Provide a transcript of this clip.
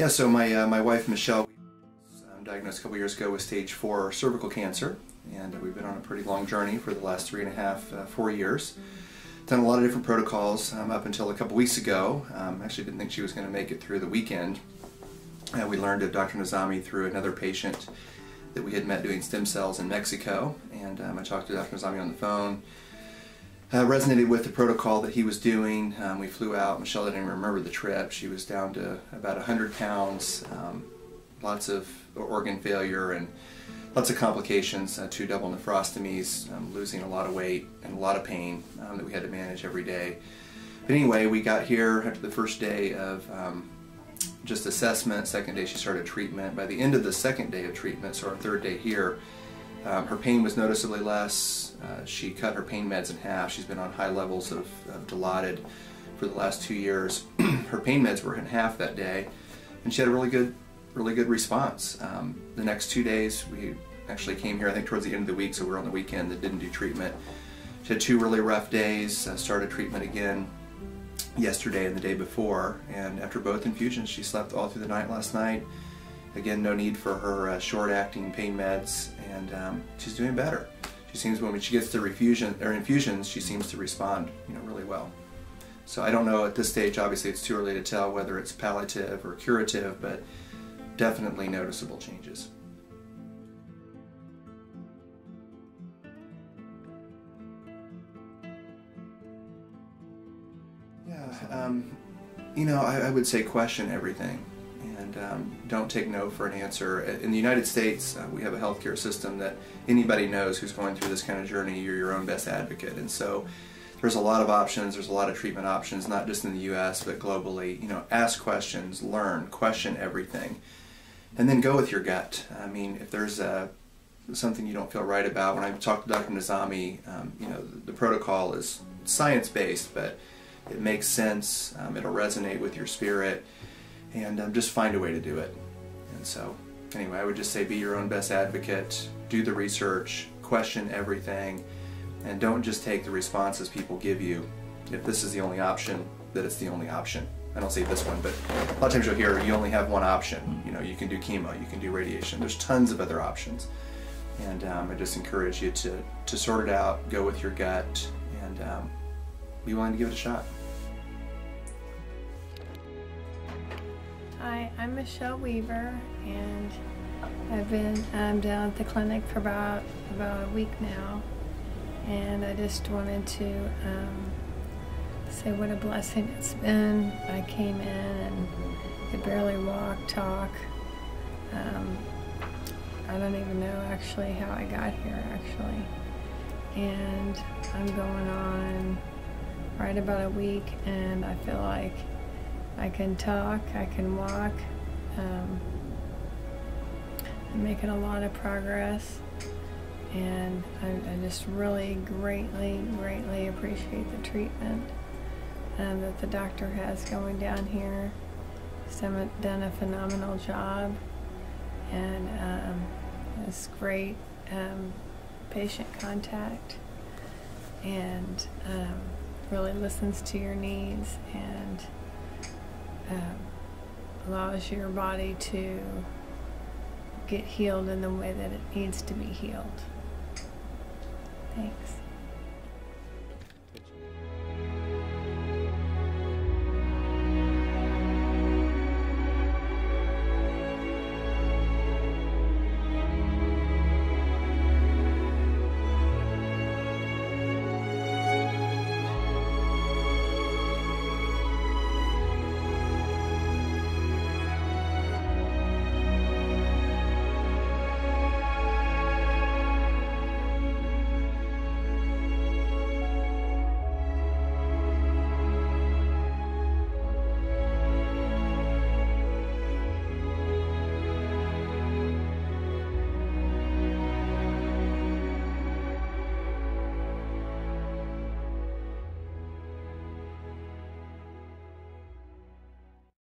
Yeah, so my, uh, my wife Michelle was um, diagnosed a couple years ago with stage four cervical cancer, and we've been on a pretty long journey for the last three and a half, uh, four years. Done a lot of different protocols um, up until a couple weeks ago. Um, actually, didn't think she was going to make it through the weekend. Uh, we learned of Dr. Nezami through another patient that we had met doing stem cells in Mexico, and um, I talked to Dr. Nezami on the phone uh, resonated with the protocol that he was doing. Um, we flew out. Michelle didn't even remember the trip. She was down to about 100 pounds, um, lots of organ failure and lots of complications, uh, two double nephrostomies, um, losing a lot of weight and a lot of pain um, that we had to manage every day. But anyway, we got here after the first day of um, just assessment. Second day she started treatment. By the end of the second day of treatment, so our third day here, um, her pain was noticeably less. Uh, she cut her pain meds in half. She's been on high levels of, of Dilaudid for the last two years. her pain meds were in half that day, and she had a really good, really good response. Um, the next two days, we actually came here, I think towards the end of the week, so we are on the weekend that didn't do treatment. She had two really rough days, uh, started treatment again yesterday and the day before, and after both infusions, she slept all through the night last night. Again, no need for her uh, short-acting pain meds, and um, she's doing better. She seems when she gets the refusion or infusions, she seems to respond, you know, really well. So I don't know at this stage. Obviously, it's too early to tell whether it's palliative or curative, but definitely noticeable changes. Yeah, um, you know, I, I would say question everything and um, don't take no for an answer. In the United States, uh, we have a healthcare system that anybody knows who's going through this kind of journey, you're your own best advocate. And so there's a lot of options, there's a lot of treatment options, not just in the US, but globally. You know, ask questions, learn, question everything, and then go with your gut. I mean, if there's a, something you don't feel right about, when I talked to Dr. Nezami, um, you know, the, the protocol is science-based, but it makes sense, um, it'll resonate with your spirit and um, just find a way to do it. And so, anyway, I would just say be your own best advocate, do the research, question everything, and don't just take the responses people give you. If this is the only option, that it's the only option. I don't say this one, but a lot of times you'll hear you only have one option. You know, you can do chemo, you can do radiation. There's tons of other options. And um, I just encourage you to, to sort it out, go with your gut, and um, be willing to give it a shot. Hi, I'm Michelle Weaver, and I've been um, down at the clinic for about about a week now, and I just wanted to um, say what a blessing it's been. I came in and could barely walk, talk. Um, I don't even know actually how I got here actually, and I'm going on right about a week, and I feel like I can talk, I can walk. Um, I'm making a lot of progress and I, I just really greatly, greatly appreciate the treatment um, that the doctor has going down here. He's done a phenomenal job and um, it's great um, patient contact and um, really listens to your needs and um, allows your body to get healed in the way that it needs to be healed. Thanks.